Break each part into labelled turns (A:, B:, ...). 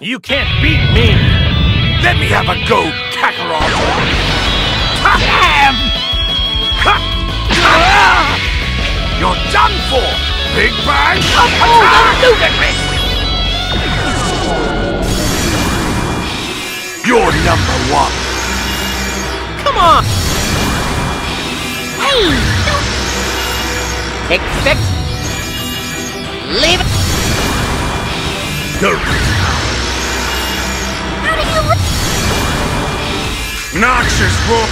A: You can't beat me!
B: Let me have a go, Kakarot! Damn! Ah! You're done for! Big Bang!
C: Oh, ah!
B: You're number one!
A: Come on!
C: Hey! Fix, fix! Leave it!
B: Go! Noxious Wolf!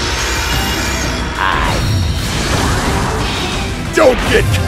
B: Don't get...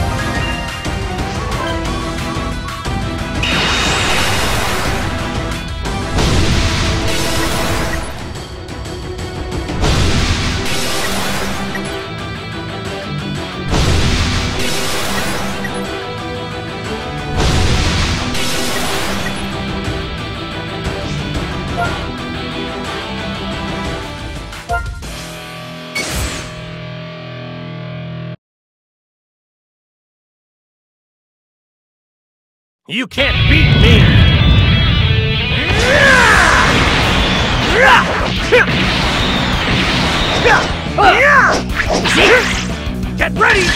A: You can't beat me! Get ready!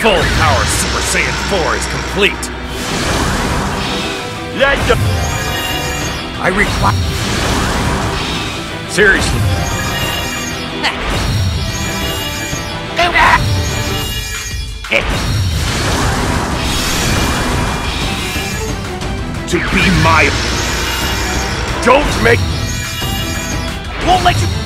A: Full power Super Saiyan 4 is complete!
B: Let the... I require...
A: Seriously,
B: To be my... Don't make...
A: won't let you